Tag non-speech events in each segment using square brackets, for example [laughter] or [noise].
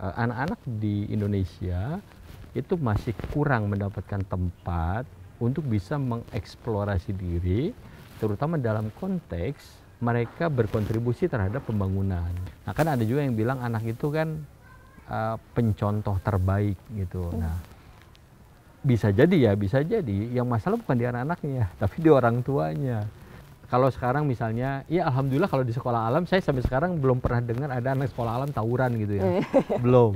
eh, anak-anak di Indonesia itu masih kurang mendapatkan tempat untuk bisa mengeksplorasi diri, terutama dalam konteks mereka berkontribusi terhadap pembangunan. Nah kan ada juga yang bilang anak itu kan uh, pencontoh terbaik gitu. Hmm. Nah bisa jadi ya, bisa jadi yang masalah bukan di anak-anaknya, tapi di orang tuanya. Kalau sekarang misalnya, ya alhamdulillah kalau di sekolah alam saya sampai sekarang belum pernah dengar ada anak sekolah alam tawuran gitu ya, [laughs] belum.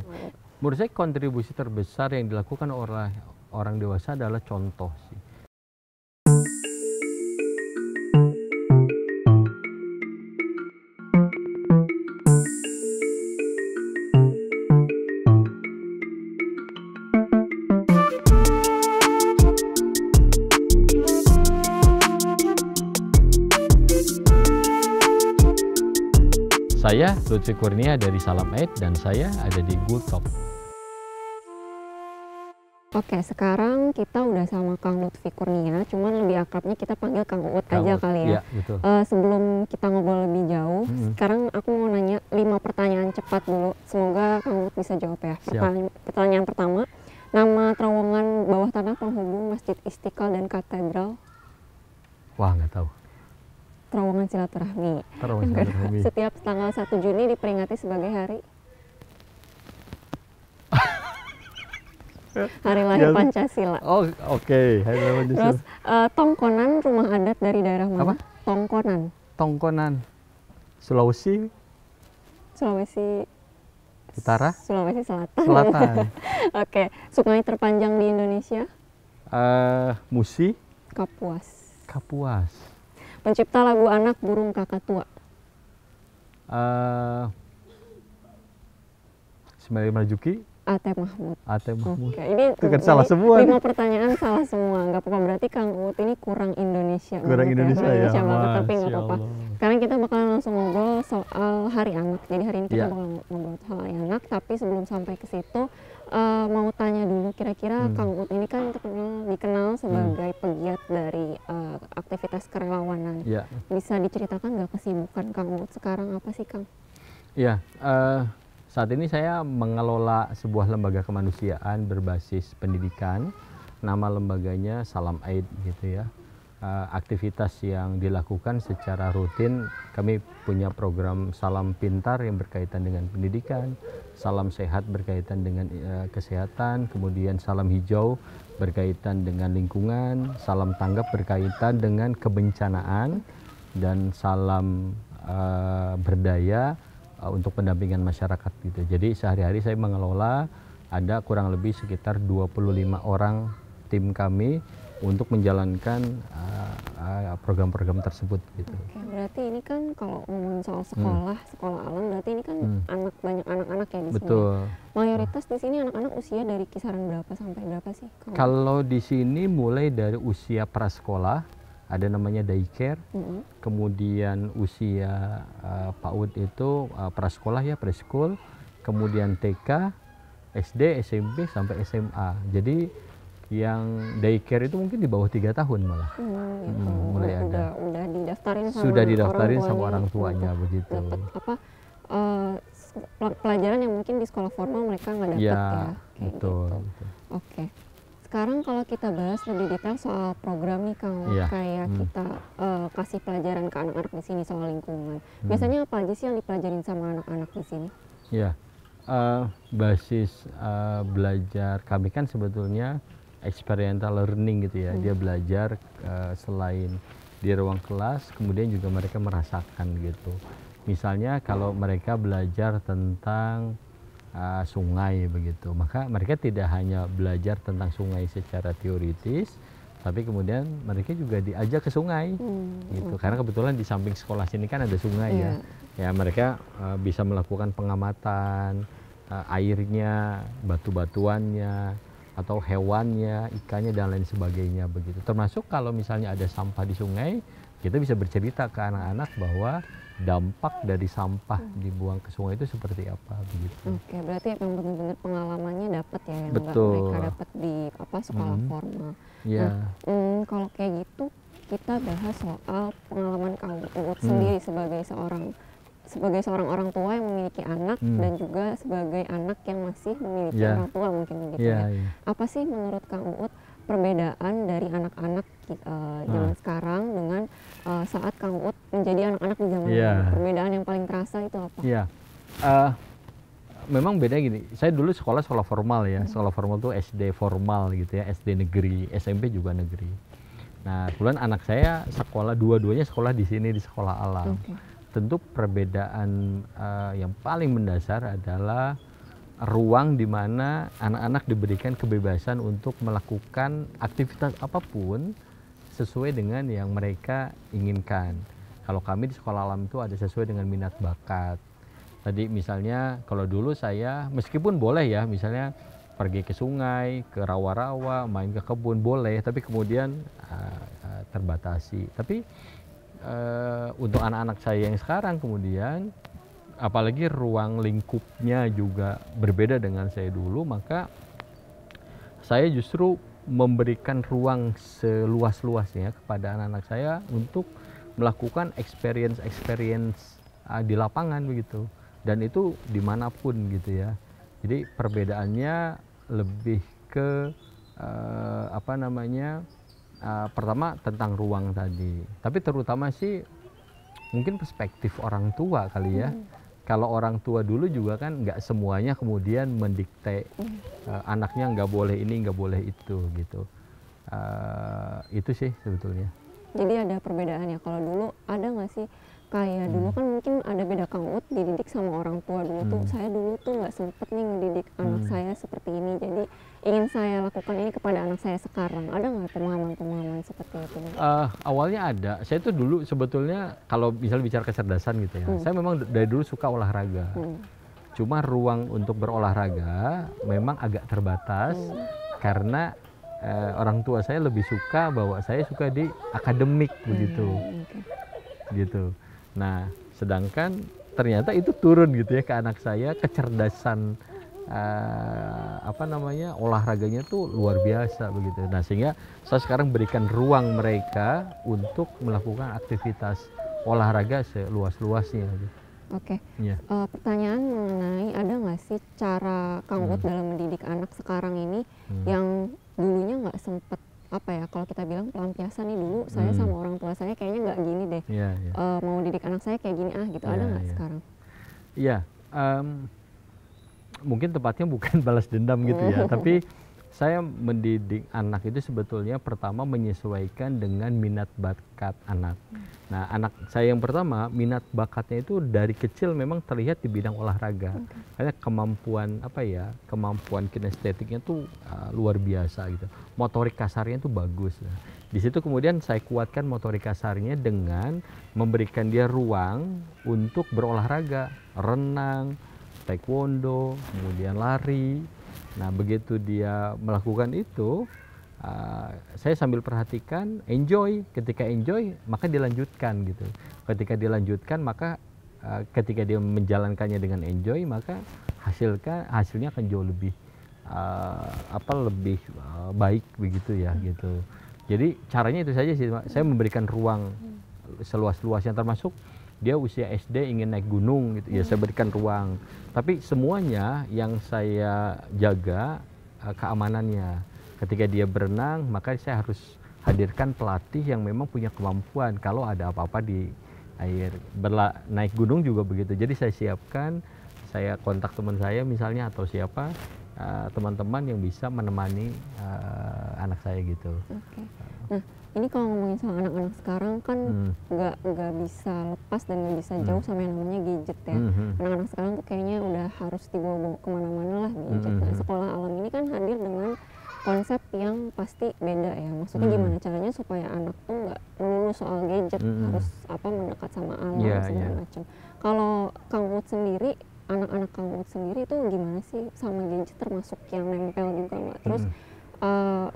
Menurut saya kontribusi terbesar yang dilakukan oleh orang dewasa adalah contoh sih. Saya Lutfi Kurnia dari Salam Aid dan saya ada di Good Talk. Oke, sekarang kita udah sama Kang Lutfi Kurnia, cuman lebih akrabnya kita panggil Kang Uut Kang aja Uut. kali ya. ya betul. Uh, sebelum kita ngobrol lebih jauh, -hmm. sekarang aku mau nanya lima pertanyaan cepat dulu. Semoga Kang Uut bisa jawab ya. Pertanyaan, pertanyaan pertama, nama terowongan bawah tanah penghubung Masjid Istiqlal dan Katedral? Wah, nggak tahu. Terowongan silaturahmi. Terowongan silaturahmi. [laughs] Setiap tanggal 1 Juni diperingati sebagai hari [laughs] Hari lahir ya. Pancasila. Oh, oke, okay. Hari lahir Pancasila. Terus uh, Tongkonan rumah adat dari daerah mana? Apa? Tongkonan. Tongkonan. Sulawesi. Sulawesi Utara? Sulawesi Selatan. Selatan. [laughs] oke. okay. Sungai terpanjang di Indonesia? Uh, Musi. Kapuas. Kapuas. Pencipta lagu anak burung kakak tua? Uh, Ismail Marzuki. Ate Mahmud. Ate Mahmud. Oke, ini itu kan salah semua. Lima pertanyaan salah semua. Gak apa-apa berarti Kang Uut ini kurang Indonesia. Kurang ya. Indonesia ya. Indonesia banget, tapi nggak apa-apa. Sekarang kita bakalan langsung ngobrol soal Hari Anak. Jadi hari ini kita ya. bakal ngobrol soal Hari Anak. Tapi sebelum sampai ke situ, uh, mau tanya dulu kira-kira hmm. Kang Uut ini kan terkenal dikenal sebagai hmm. pegiat dari uh, aktivitas kerelawanan. Ya. Bisa diceritakan nggak kesibukan Kang Uut sekarang apa sih Kang? Iya. Uh, saat ini saya mengelola sebuah lembaga kemanusiaan berbasis pendidikan. Nama lembaganya Salam Aid gitu ya. Uh, aktivitas yang dilakukan secara rutin kami punya program Salam Pintar yang berkaitan dengan pendidikan, Salam Sehat berkaitan dengan uh, kesehatan, kemudian Salam Hijau berkaitan dengan lingkungan, Salam Tanggap berkaitan dengan kebencanaan dan Salam uh, Berdaya untuk pendampingan masyarakat gitu. Jadi sehari-hari saya mengelola ada kurang lebih sekitar 25 orang tim kami untuk menjalankan program-program uh, uh, tersebut gitu. Oke, berarti ini kan kalau ngomongin soal sekolah, hmm. sekolah alam berarti ini kan hmm. anak banyak anak-anak ya di Betul. sini. Mayoritas di sini anak-anak usia dari kisaran berapa sampai berapa sih? Kalau, kalau di sini mulai dari usia prasekolah ada namanya daycare, mm -hmm. kemudian usia uh, PAUD itu uh, prasekolah ya preschool, kemudian TK, SD, SMP sampai SMA. Jadi yang daycare itu mungkin di bawah tiga tahun malah, hmm, hmm, mulai udah, ada. Udah didaftarin sama sudah didaftarin orang sama orang tuanya begitu. Dapat apa uh, pelajaran yang mungkin di sekolah formal mereka nggak dapat ya. ya betul. Gitu. betul. Oke. Okay. Sekarang kalau kita bahas lebih detail soal program nih Kang, yeah. kayak hmm. kita uh, kasih pelajaran ke anak-anak di sini soal lingkungan. Hmm. Biasanya apa aja sih yang dipelajarin sama anak-anak di sini? Ya, uh, basis uh, belajar kami kan sebetulnya experiential learning gitu ya. Hmm. Dia belajar uh, selain di ruang kelas, kemudian juga mereka merasakan gitu. Misalnya kalau mereka belajar tentang uh, sungai begitu. Maka mereka tidak hanya belajar tentang sungai secara teoritis, tapi kemudian mereka juga diajak ke sungai hmm, gitu. Okay. Karena kebetulan di samping sekolah sini kan ada sungai yeah. ya. Iya. Ya mereka uh, bisa melakukan pengamatan uh, airnya, batu-batuannya atau hewannya, ikannya dan lain sebagainya begitu. Termasuk kalau misalnya ada sampah di sungai, kita bisa bercerita ke anak-anak bahwa dampak dari sampah hmm. dibuang ke sungai itu seperti apa begitu. Oke, berarti yang benar-benar pengalamannya dapat ya yang Betul. mereka dapat di apa sekolah hmm. formal. Yeah. Nah, hmm, kalau kayak gitu kita bahas soal pengalaman kamu hmm. sendiri sebagai seorang sebagai seorang orang tua yang memiliki anak hmm. dan juga sebagai anak yang masih memiliki yeah. orang tua mungkin begitu yeah, ya. Yeah. Apa sih menurut Kang Uut perbedaan dari anak-anak uh, zaman hmm. sekarang dengan uh, saat Kang Uut menjadi anak-anak di zaman yeah. dulu? Perbedaan yang paling terasa itu apa? Iya. Yeah. Uh, memang beda gini. Saya dulu sekolah sekolah formal ya. Hmm. Sekolah formal tuh SD formal gitu ya, SD negeri, SMP juga negeri. Nah, kebetulan anak saya sekolah dua-duanya sekolah di sini di sekolah alam. Okay tentu perbedaan uh, yang paling mendasar adalah ruang di mana anak-anak diberikan kebebasan untuk melakukan aktivitas apa pun sesuai dengan yang mereka inginkan. Kalau kami di sekolah alam itu ada sesuai dengan minat bakat. Tadi misalnya kalau dulu saya meskipun boleh ya misalnya pergi ke sungai, ke rawa-rawa, main ke kebun boleh, tapi kemudian uh, uh, terbatasi. Tapi uh, untuk anak-anak saya yang sekarang kemudian apalagi ruang lingkupnya juga berbeda dengan saya dulu maka saya justru memberikan ruang seluas-luasnya kepada anak-anak saya untuk melakukan experience-experience uh, di lapangan begitu. Dan itu di mana pun gitu ya. Jadi perbedaannya lebih ke uh, apa namanya uh, pertama tentang ruang tadi. Tapi terutama sih mungkin perspektif orang tua kali ya. Hmm. kalau orang tua dulu juga kan nggak semuanya kemudian mendikte hmm. uh, anaknya nggak boleh ini nggak boleh itu gitu. Uh, itu sih sebetulnya. Jadi ada perbedaan ya kalau dulu ada nggak sih kayak hmm. dulu kan mungkin ada beda Kang Ut dididik sama orang tua dulu hmm. tuh saya dulu tuh nggak sempet nih mendidik hmm. anak saya seperti ini jadi ingin saya lakukan ini kepada anak saya sekarang ada nggak pemahaman-pemahaman seperti itu? Uh, awalnya ada saya tuh dulu sebetulnya kalau misalnya bicara kecerdasan gitu ya hmm. saya memang dari dulu suka olahraga hmm. cuma ruang untuk berolahraga memang agak terbatas hmm. karena uh, orang tua saya lebih suka bahwa saya suka di akademik hmm. begitu okay. gitu Nah, sedangkan ternyata itu turun gitu ya ke anak saya kecerdasan uh, apa namanya olahraganya tuh luar biasa begitu. Nah, sehingga saya sekarang berikan ruang mereka untuk melakukan aktivitas olahraga seluas-luasnya. Gitu. Oke. Okay. Ya. Uh, pertanyaan mengenai ada nggak sih cara Kang hmm. dalam mendidik anak sekarang ini hmm. yang dulunya nggak sempat apa ya kalau kita bilang pelampiasan nih dulu hmm. saya sama orang tua saya kayaknya nggak gini deh yeah, yeah. Uh, mau didik anak saya kayak gini ah gitu yeah, ada nggak yeah. sekarang iya yeah, um, mungkin tepatnya bukan [laughs] balas dendam gitu ya tapi saya mendidik anak itu sebetulnya pertama menyesuaikan dengan minat bakat anak. Nah, anak saya yang pertama minat bakatnya itu dari kecil memang terlihat di bidang olahraga. Okay. Karena kemampuan apa ya, kemampuan kinestetiknya tuh uh, luar biasa gitu. Motorik kasarnya itu bagus. Nah, di situ kemudian saya kuatkan motorik kasarnya dengan memberikan dia ruang untuk berolahraga, renang, taekwondo, kemudian lari, Nah begitu dia melakukan itu, uh, saya sambil perhatikan, enjoy. Ketika enjoy, maka dilanjutkan gitu. Ketika dilanjutkan, maka uh, ketika dia menjalankannya dengan enjoy, maka hasilkan hasilnya akan jauh lebih uh, apa lebih uh, baik begitu ya gitu. Jadi caranya itu saja sih, saya memberikan ruang seluas-luasnya termasuk dia usia SD ingin naik gunung gitu. Ya saya berikan ruang. Tapi semuanya yang saya jaga uh, keamanannya. Ketika dia berenang maka saya harus hadirkan pelatih yang memang punya kemampuan. Kalau ada apa-apa di air. Berla naik gunung juga begitu. Jadi saya siapkan saya kontak teman saya misalnya atau siapa eh, teman-teman uh, yang bisa menemani uh, anak saya gitu. Okay. Nah, ini kalau ngomongin soal anak-anak sekarang kan hmm. nggak hmm. nggak bisa lepas dan nggak bisa hmm. jauh sama yang namanya gadget ya hmm, hmm. anak-anak hmm. sekarang tuh kayaknya udah harus dibawa-bawa ke mana-mana lah gadget hmm. nah sekolah alam ini kan hadir dengan konsep yang pasti beda ya maksudnya hmm. gimana caranya supaya anak tuh nggak melulu soal gadget hmm. harus apa mendekat sama alam yeah, segala yeah. macam kalau Kang Wood sendiri anak-anak Kang Wood sendiri itu gimana sih sama gadget termasuk yang nempel juga nggak terus hmm. uh,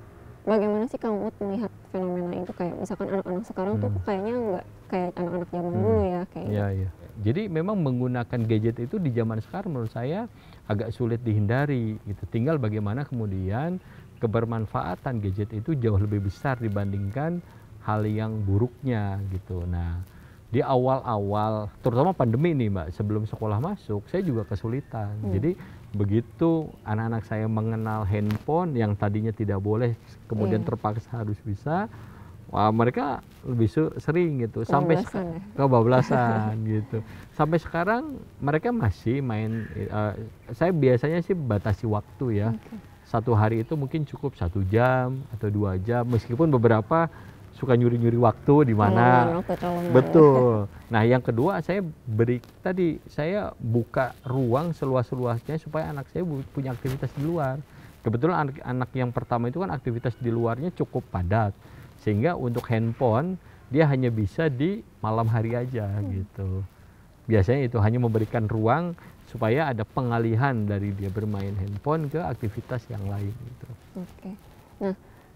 bagaimana sih Kang Ut melihat fenomena itu kayak misalkan anak-anak sekarang hmm. tuh kayaknya nggak kayak anak-anak zaman hmm. dulu ya kayak ya, ya. jadi memang menggunakan gadget itu di zaman sekarang menurut saya agak sulit dihindari gitu tinggal bagaimana kemudian kebermanfaatan gadget itu jauh lebih besar dibandingkan hal yang buruknya gitu nah di awal-awal terutama pandemi nih mbak sebelum sekolah masuk saya juga kesulitan hmm. jadi begitu anak-anak saya mengenal handphone yang tadinya tidak boleh kemudian yeah. terpaksa harus bisa wah mereka lebih sering gitu sampai ya? kebablasan [laughs] gitu sampai sekarang mereka masih main uh, saya biasanya sih batasi waktu ya okay. satu hari itu mungkin cukup satu jam atau dua jam meskipun beberapa suka nyuri-nyuri waktu di mana. Betul. Nah, yang kedua saya beri tadi saya buka ruang seluas-luasnya supaya anak saya punya aktivitas di luar. Kebetulan anak, anak yang pertama itu kan aktivitas di luarnya cukup padat. Sehingga untuk handphone dia hanya bisa di malam hari aja hmm. gitu. Biasanya itu hanya memberikan ruang supaya ada pengalihan dari dia bermain handphone ke aktivitas yang lain gitu. Oke. Nah,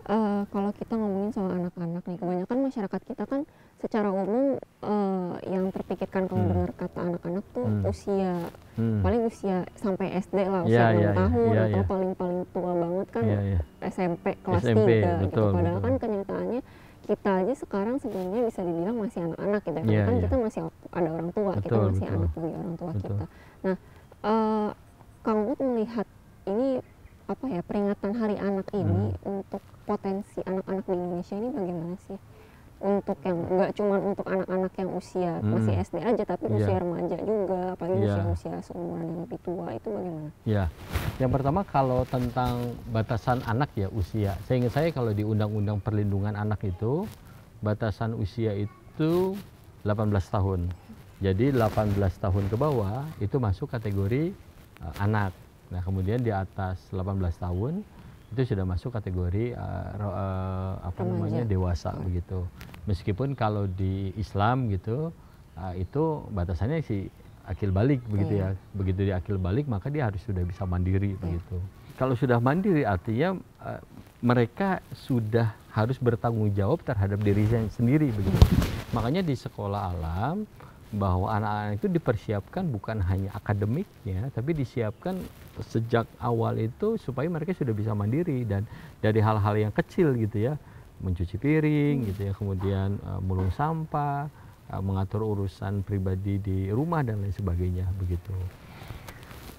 uh, kalau kita ngomongin soal anak-anak nih kebanyakan masyarakat kita kan secara umum uh, yang terpikirkan kalau hmm. dengar kata anak-anak tuh hmm. usia hmm. paling usia sampai SD lah usia yeah, 6 yeah, tahun yeah, atau paling-paling yeah. tua banget kan yeah, yeah. SMP kelas SMP, 3 gitu padahal betul. kan kenyataannya kita aja sekarang sebenarnya bisa dibilang masih anak-anak gitu yeah, kan yeah. kita masih ada orang tua betul, kita masih betul. anak bagi orang tua betul. kita nah uh, Kang Ut melihat ini apa ya peringatan Hari Anak ini hmm. untuk potensi anak-anak di Indonesia ini bagaimana sih? Untuk yang nggak cuma untuk anak-anak yang usia hmm. masih SD aja, tapi yeah. usia remaja juga, apalagi yeah. usia-usia seumuran yang lebih tua itu bagaimana? Ya, yeah. yang pertama kalau tentang batasan anak ya usia, saya ingat saya kalau di Undang-Undang Perlindungan Anak itu batasan usia itu 18 tahun. Jadi 18 tahun ke bawah itu masuk kategori uh, anak Nah, kemudian di atas 18 tahun itu sudah masuk kategori uh, uh, apa Remaja. namanya dewasa oh. begitu. Meskipun kalau di Islam gitu uh, itu batasannya si akil balik begitu yeah. ya. Begitu dia akil balik maka dia harus sudah bisa mandiri yeah. begitu. Kalau sudah mandiri artinya uh, mereka sudah harus bertanggung jawab terhadap dirinya sendiri begitu. Makanya di sekolah alam bahwa anak-anak itu dipersiapkan bukan hanya akademiknya, tapi disiapkan sejak awal itu supaya mereka sudah bisa mandiri dan dari hal-hal yang kecil gitu ya, mencuci piring gitu ya, kemudian uh, mulung sampah, uh, mengatur urusan pribadi di rumah dan lain sebagainya begitu.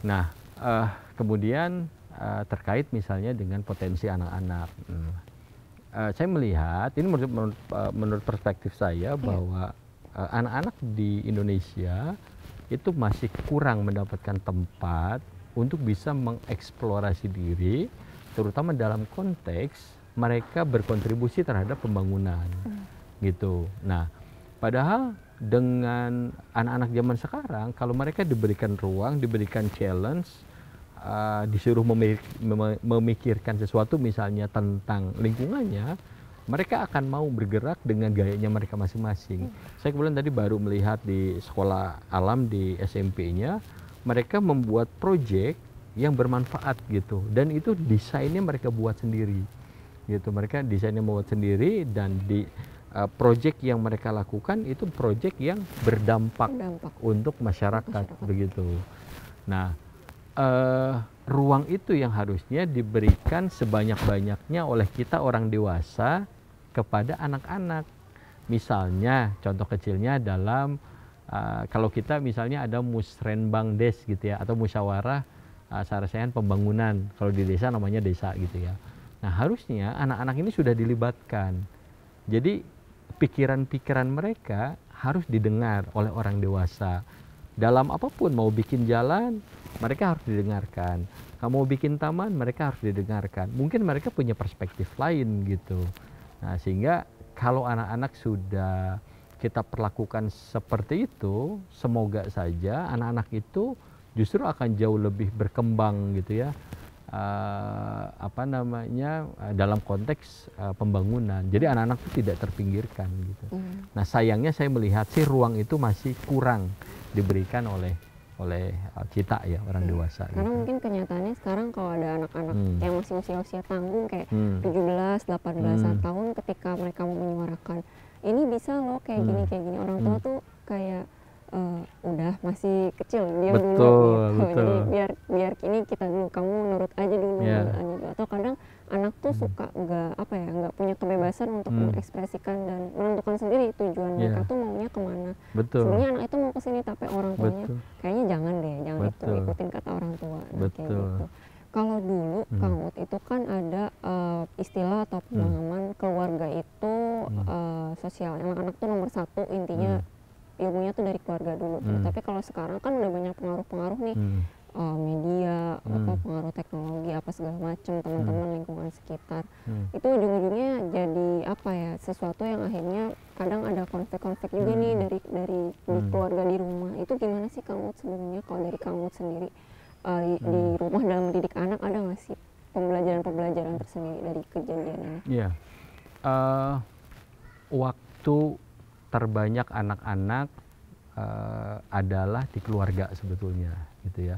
Nah, uh, kemudian uh, terkait misalnya dengan potensi anak-anak. Hmm. Uh, saya melihat ini menurut menurut, menurut perspektif saya iya. bahwa Eh, anak-anak di Indonesia itu masih kurang mendapatkan tempat untuk bisa mengeksplorasi diri, terutama dalam konteks mereka berkontribusi terhadap pembangunan, hmm. gitu. Nah, padahal dengan anak-anak zaman sekarang, kalau mereka diberikan ruang, diberikan challenge, uh, disuruh memikirkan sesuatu, misalnya tentang lingkungannya, mereka akan mau bergerak dengan gayanya mereka masing-masing. Hmm. Saya kemudian tadi baru melihat di sekolah alam di SMP-nya, mereka membuat proyek yang bermanfaat gitu, dan itu desainnya mereka buat sendiri, gitu. Mereka desainnya membuat sendiri dan di uh, proyek yang mereka lakukan itu proyek yang berdampak, berdampak. untuk masyarakat, masyarakat begitu. Nah, uh, ruang itu yang harusnya diberikan sebanyak-banyaknya oleh kita orang dewasa kepada anak-anak. Misalnya contoh kecilnya dalam uh, kalau kita misalnya ada musrenbang des gitu ya atau musyawarah uh, sarasehan pembangunan kalau di desa namanya desa gitu ya. Nah harusnya anak-anak ini sudah dilibatkan. Jadi pikiran-pikiran mereka harus didengar oleh orang dewasa. Dalam apa pun mau bikin jalan mereka harus didengarkan. Kamu mau bikin taman mereka harus didengarkan. Mungkin mereka punya perspektif lain gitu. Nah, sehingga kalau anak-anak sudah kita perlakukan seperti itu, semoga saja anak-anak itu justru akan jauh lebih berkembang gitu ya. Uh, apa namanya uh, dalam konteks uh, pembangunan. Jadi anak-anak itu tidak terpinggirkan gitu. Mm. Nah, sayangnya saya melihat sih ruang itu masih kurang diberikan oleh oleh uh, kita ya orang hmm. dewasa. Karena gitu. mungkin kenyataannya sekarang kalau ada anak-anak hmm. yang masih usia-usia tanggung kayak hmm. 17, 18 hmm. tahun ketika mereka mau menyuarakan ini bisa loh kayak hmm. gini kayak gini orang tua hmm. tuh kayak uh, udah masih kecil dia betul, dulu [laughs] gitu. betul. jadi biar biar kini kita dulu kamu nurut aja dulu yeah. dulu atau kadang anak tuh hmm. suka nggak apa ya nggak punya kebebasan untuk hmm. mengekspresikan dan menentukan sendiri tujuan yeah. mereka tuh maunya ke mana betul sebenarnya anak itu mau ke sini tapi orang tuanya betul. kayaknya jangan deh jangan betul. itu ikutin kata orang tua nah, betul. kayak gitu kalau dulu hmm. Kang Ut itu kan ada uh, istilah atau hmm. pemahaman hmm. keluarga itu hmm. uh, sosial anak-anak tuh nomor satu intinya hmm ilmunya tuh dari keluarga dulu hmm. tapi kalau sekarang kan udah banyak pengaruh-pengaruh nih hmm uh, media hmm. apa pengaruh teknologi apa segala macam teman-teman hmm. lingkungan sekitar hmm. itu ujung-ujungnya jadi apa ya sesuatu yang akhirnya kadang ada konflik-konflik juga hmm. nih dari dari hmm. keluarga di rumah itu gimana sih kamu sebenarnya kalau dari kamu sendiri uh, di, hmm. di rumah dalam mendidik anak ada nggak sih pembelajaran-pembelajaran tersendiri dari kejadian ini? Iya, yeah. uh, waktu terbanyak anak-anak uh, adalah di keluarga sebetulnya, gitu ya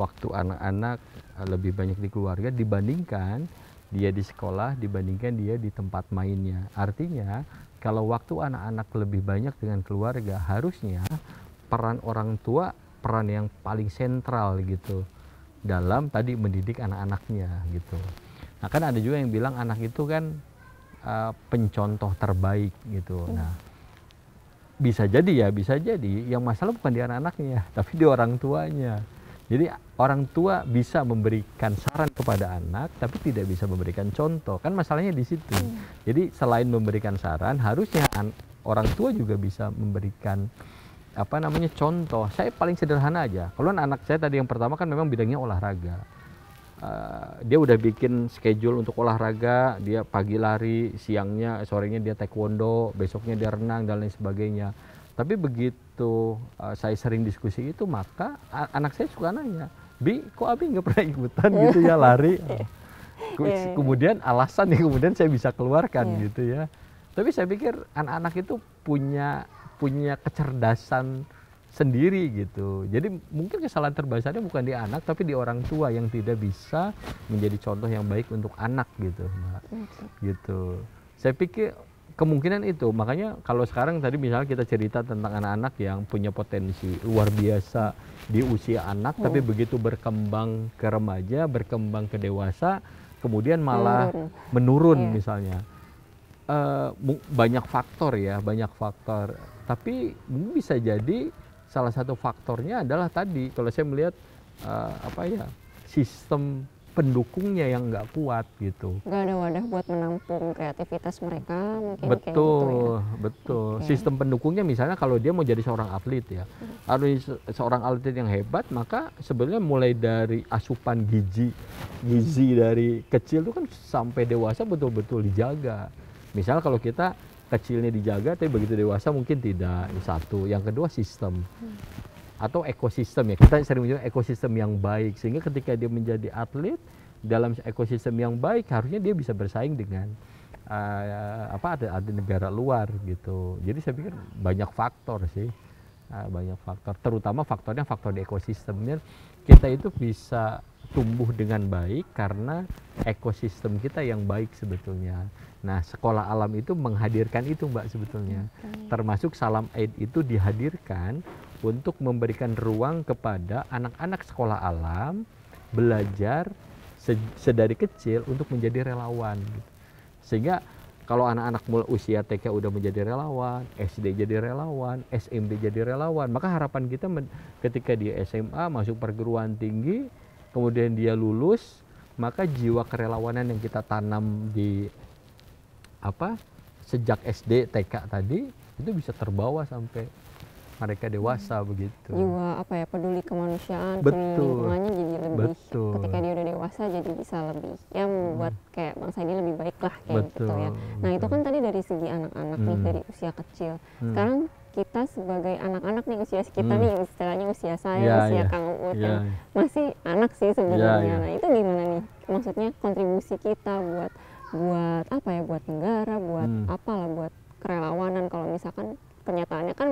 waktu anak-anak eh, lebih banyak di keluarga dibandingkan dia di sekolah dibandingkan dia di tempat mainnya. Artinya kalau waktu anak-anak lebih banyak dengan keluarga harusnya peran orang tua peran yang paling sentral gitu dalam tadi mendidik anak-anaknya gitu. Nah kan ada juga yang bilang anak itu kan uh, pencontoh terbaik gitu. Hmm. Nah bisa jadi ya bisa jadi yang masalah bukan di anak-anaknya [laughs] tapi di orang tuanya. Jadi orang tua bisa memberikan saran kepada anak, tapi tidak bisa memberikan contoh. Kan masalahnya di situ. Hmm. Jadi selain memberikan saran, harusnya orang tua juga bisa memberikan apa namanya contoh. Saya paling sederhana aja. Kalau anak saya tadi yang pertama kan memang bidangnya olahraga. Uh, dia udah bikin schedule untuk olahraga, dia pagi lari, siangnya, sorenya dia taekwondo, besoknya dia renang dan lain sebagainya tapi begitu uh, saya sering diskusi itu, maka anak saya suka nanya, Bi, kok Abi nggak pernah ikutan [laughs] gitu ya lari? Iya. kemudian alasan yang kemudian saya bisa keluarkan yeah. gitu ya. Tapi saya pikir anak-anak itu punya punya kecerdasan sendiri gitu. Jadi mungkin kesalahan terbesarnya bukan di anak tapi di orang tua yang tidak bisa menjadi contoh yang baik untuk anak gitu, Mbak. Gitu. Saya pikir kemungkinan itu makanya kalau sekarang tadi misalnya kita cerita tentang anak-anak yang punya potensi luar biasa di usia anak hmm. tapi begitu berkembang ke remaja berkembang ke dewasa kemudian malah menurun, menurun yeah. misalnya uh, banyak faktor ya banyak faktor tapi bisa jadi salah satu faktornya adalah tadi kalau saya melihat uh, apa ya sistem pendukungnya yang nggak kuat gitu. Nggak ada wadah buat menampung kreativitas mereka mungkin betul, kayak gitu ya. Betul, okay. Sistem pendukungnya misalnya kalau dia mau jadi seorang atlet ya, hmm. harus seorang atlet yang hebat, maka sebenarnya mulai dari asupan gizi, gizi dari kecil itu kan sampai dewasa betul-betul dijaga. Misalnya kalau kita kecilnya dijaga, tapi begitu dewasa mungkin tidak. Satu, yang kedua sistem. Atau ekosistem ya. Kita sering menyebut ekosistem yang baik. Sehingga ketika dia menjadi atlet dalam ekosistem yang baik harusnya dia bisa bersaing dengan uh, apa ada ada negara luar gitu. Jadi saya pikir banyak faktor sih. Uh, banyak faktor. Terutama faktornya faktor di ekosistemnya kita itu bisa tumbuh dengan baik karena ekosistem kita yang baik sebetulnya. Nah sekolah alam itu menghadirkan itu mbak sebetulnya. Termasuk salam aid itu dihadirkan untuk memberikan ruang kepada anak-anak sekolah alam belajar sedari kecil untuk menjadi relawan. Gitu. Sehingga kalau anak-anak mulai usia TK udah menjadi relawan, SD jadi relawan, SMP jadi relawan, maka harapan kita ketika dia SMA masuk perguruan tinggi, kemudian dia lulus, maka jiwa kerelawanan yang kita tanam di apa sejak SD TK tadi itu bisa terbawa sampai mereka dewasa hmm. begitu. Jiwa apa ya peduli kemanusiaan, betul. lingkungannya jadi lebih betul. ketika dia udah dewasa jadi bisa lebih ya membuat hmm. kayak bangsa ini lebih baik lah kayak betul. gitu ya. Nah betul. itu kan tadi dari segi anak-anak hmm. nih dari usia kecil. Hmm. Sekarang kita sebagai anak-anak nih usia kita hmm. nih istilahnya usia saya, ya, usia ya. Kang Uut ya. yang masih anak sih sebenarnya. Ya, ya. Nah itu gimana nih? Maksudnya kontribusi kita buat buat apa ya? Buat negara, buat hmm. apalah, buat kerelawanan kalau misalkan kan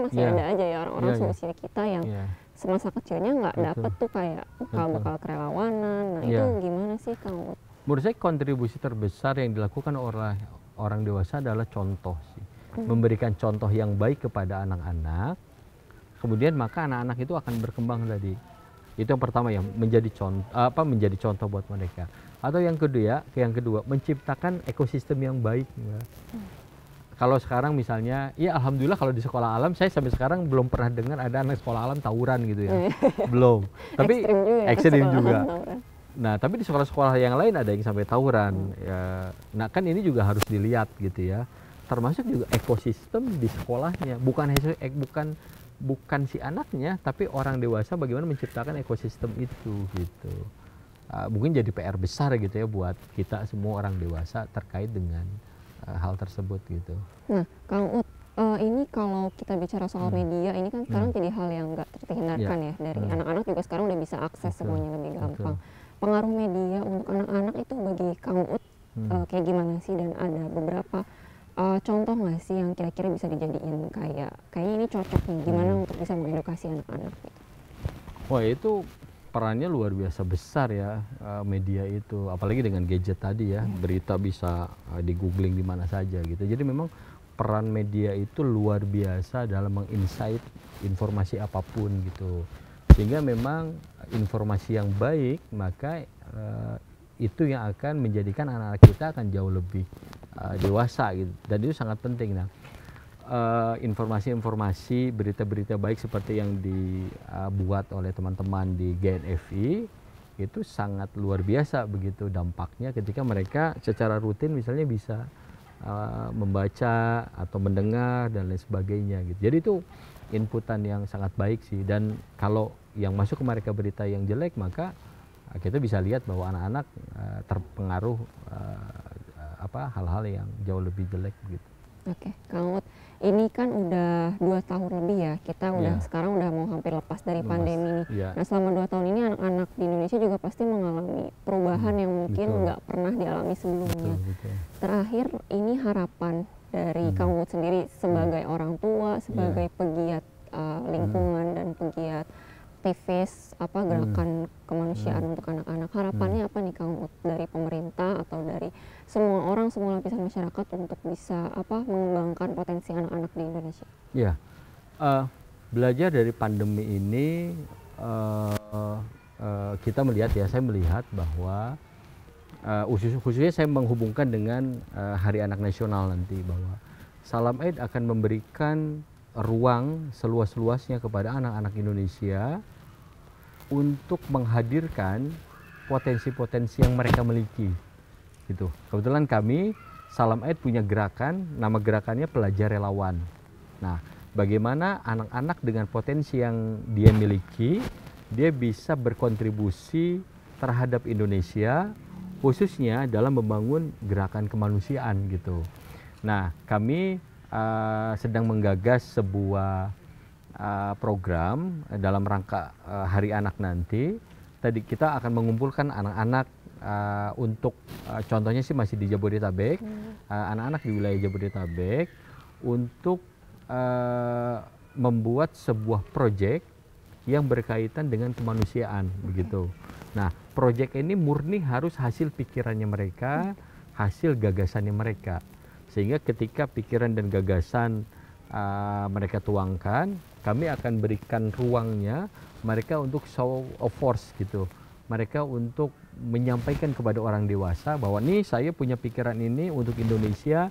masih yeah. ada aja ya orang-orang yeah, seusia yeah. kita yang yeah. semasa kecilnya nggak dapet tuh kayak bekal-bekal kerelawanan. Nah yeah. itu gimana sih Kang Menurut saya kontribusi terbesar yang dilakukan oleh orang dewasa adalah contoh sih. Hmm. Memberikan contoh yang baik kepada anak-anak kemudian maka anak-anak itu akan berkembang tadi itu yang pertama ya menjadi contoh apa menjadi contoh buat mereka atau yang kedua yang kedua menciptakan ekosistem yang baik ya. hmm. Kalau sekarang misalnya ya alhamdulillah kalau di sekolah alam saya sampai sekarang belum pernah dengar ada anak sekolah alam tawuran gitu ya. [laughs] Belum. Tapi ekstrim juga, juga. nah tapi di sekolah-sekolah yang lain ada yang sampai tawuran hmm. ya. Nah kan ini juga harus dilihat gitu ya. Termasuk juga ekosistem di sekolahnya. Bukan bukan bukan si anaknya tapi orang dewasa bagaimana menciptakan ekosistem itu gitu. Uh, mungkin jadi PR besar gitu ya buat kita semua orang dewasa terkait dengan hal tersebut gitu nah Kang Ut uh, ini kalau kita bicara soal hmm. media ini kan sekarang hmm. jadi hal yang nggak terhindarkan ya, ya dari hmm. anak-anak hmm. juga sekarang udah bisa akses Betul. semuanya lebih gampang Betul. pengaruh media untuk anak-anak itu bagi Kang Ut hmm. uh, kayak gimana sih dan ada beberapa uh, contoh nggak sih yang kira-kira bisa dijadiin kayak kayaknya ini cocok nih gimana hmm. untuk bisa mengedukasi anak-anak gitu? Wah itu perannya luar biasa besar ya uh, media itu. Apalagi dengan gadget tadi ya hmm. berita bisa uh, di googling di mana saja gitu. Jadi memang peran media itu luar biasa dalam menginsight informasi apa pun gitu. Sehingga memang informasi yang baik maka uh, itu yang akan menjadikan anak-anak kita akan jauh lebih uh, dewasa gitu. Dan itu sangat penting. Nah informasi-informasi uh, berita-berita baik seperti yang dibuat oleh teman-teman di GNFI itu sangat luar biasa begitu dampaknya ketika mereka secara rutin misalnya bisa uh, membaca atau mendengar dan lain sebagainya gitu jadi itu inputan yang sangat baik sih dan kalau yang masuk ke mereka berita yang jelek maka kita bisa lihat bahwa anak-anak uh, terpengaruh uh, apa hal-hal yang jauh lebih jelek gitu. Oke, Kang Ut, ini kan udah dua tahun lebih ya, kita udah yeah. sekarang udah mau hampir lepas dari lepas. pandemi ini. Yeah. Nah selama dua tahun ini anak-anak di Indonesia juga pasti mengalami perubahan hmm, yang mungkin nggak pernah dialami sebelumnya. Betul, betul. Terakhir ini harapan dari hmm. Kang Ut sendiri sebagai hmm. orang tua, sebagai yeah. pegiat uh, lingkungan hmm. dan pegiat aktivis apa hmm. gerakan hmm. kemanusiaan hmm. untuk anak-anak harapannya hmm. apa nih Kang dari pemerintah atau dari semua orang semua lapisan masyarakat untuk bisa apa mengembangkan potensi anak-anak di Indonesia? Ya uh, belajar dari pandemi ini uh, uh, kita melihat ya saya melihat bahwa uh, khusus, khususnya saya menghubungkan dengan uh, Hari Anak Nasional nanti bahwa Salam Aid akan memberikan ruang seluas-luasnya kepada anak-anak Indonesia untuk menghadirkan potensi-potensi yang mereka miliki. Gitu. Kebetulan kami Salam Aid punya gerakan, nama gerakannya Pelajar Relawan. Nah, bagaimana anak-anak dengan potensi yang dia miliki, dia bisa berkontribusi terhadap Indonesia, khususnya dalam membangun gerakan kemanusiaan gitu. Nah, kami uh, sedang menggagas sebuah uh, program dalam rangka uh, Hari Anak nanti. Tadi kita akan mengumpulkan anak-anak uh, untuk uh, contohnya sih masih di Jabodetabek, hmm. anak-anak hmm. uh, di wilayah Jabodetabek untuk uh, membuat sebuah proyek yang berkaitan dengan kemanusiaan okay. begitu. Nah, proyek ini murni harus hasil pikirannya mereka, hmm. hasil gagasannya mereka sehingga ketika pikiran dan gagasan uh, mereka tuangkan kami akan berikan ruangnya mereka untuk show of force gitu. Mereka untuk menyampaikan kepada orang dewasa bahwa nih saya punya pikiran ini untuk Indonesia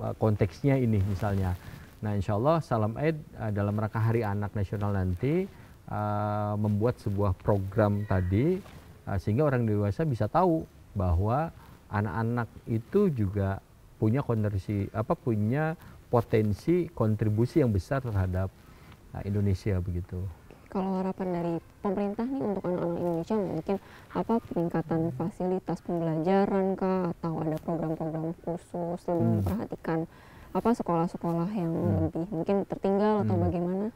uh, konteksnya ini misalnya. Nah insya Allah Salam Aid uh, dalam rangka Hari Anak Nasional nanti uh, membuat sebuah program tadi sehingga orang dewasa bisa tahu bahwa anak-anak itu juga punya kontribusi apa punya potensi kontribusi yang besar terhadap Indonesia begitu. Kalau harapan dari pemerintah nih untuk anak-anak Indonesia mungkin apa peningkatan fasilitas pembelajaran kah atau ada program-program khusus lebih hmm. memperhatikan apa sekolah-sekolah yang hmm. lebih mungkin tertinggal atau hmm. bagaimana?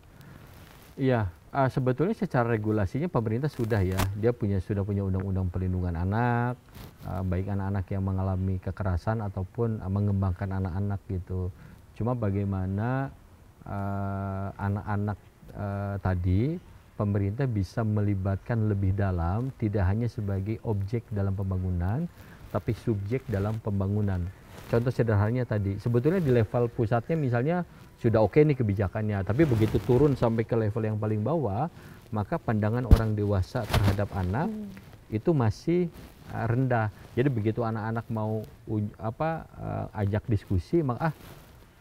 Iya, uh, sebetulnya secara regulasinya pemerintah sudah ya, dia punya sudah punya undang-undang perlindungan anak, uh, baik anak-anak yang mengalami kekerasan ataupun uh, mengembangkan anak-anak gitu. Cuma bagaimana anak-anak uh, tadi pemerintah bisa melibatkan lebih dalam, tidak hanya sebagai objek dalam pembangunan, tapi subjek dalam pembangunan. Contoh sederhananya tadi, sebetulnya di level pusatnya misalnya sudah oke okay nih kebijakannya. Tapi begitu turun sampai ke level yang paling bawah, maka pandangan orang dewasa terhadap anak hmm. itu masih uh, rendah. Jadi begitu anak-anak mau apa ajak diskusi, maka ah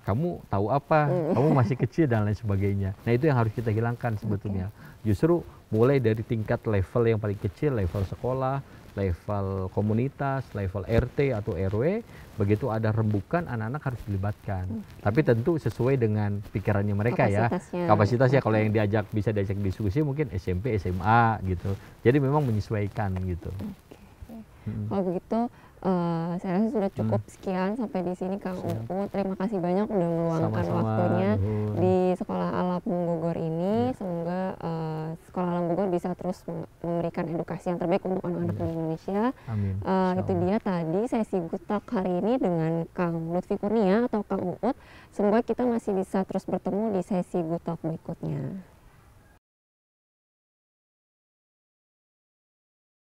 kamu tahu apa, hmm. [laughs] kamu masih kecil dan lain sebagainya. Nah itu yang harus kita hilangkan sebetulnya. Okay. Justru mulai dari tingkat level yang paling kecil, level sekolah, level komunitas, level RT atau RW, begitu ada rembukan anak-anak harus dilibatkan. Hmm. Tapi tentu sesuai dengan pikirannya mereka ya. Kapasitasnya. ya. Kapasitasnya kalau yang diajak bisa diajak diskusi mungkin SMP, SMA gitu. Jadi memang menyesuaikan gitu. Okay. Hmm. Kalau begitu Uh, saya rasa sudah cukup hmm. sekian sampai di sini Kang Uu. Terima kasih banyak udah meluangkan Sama-sama. waktunya di Sekolah Alam Bogor ini. Ya. Semoga uh, Sekolah Alam Bogor bisa terus memberikan edukasi yang terbaik untuk anak-anak ya. di Indonesia. Amin. Uh, itu dia tadi sesi Gutak hari ini dengan Kang Lutfi Kurnia atau Kang Uut. Semoga kita masih bisa terus bertemu di sesi Gutak berikutnya.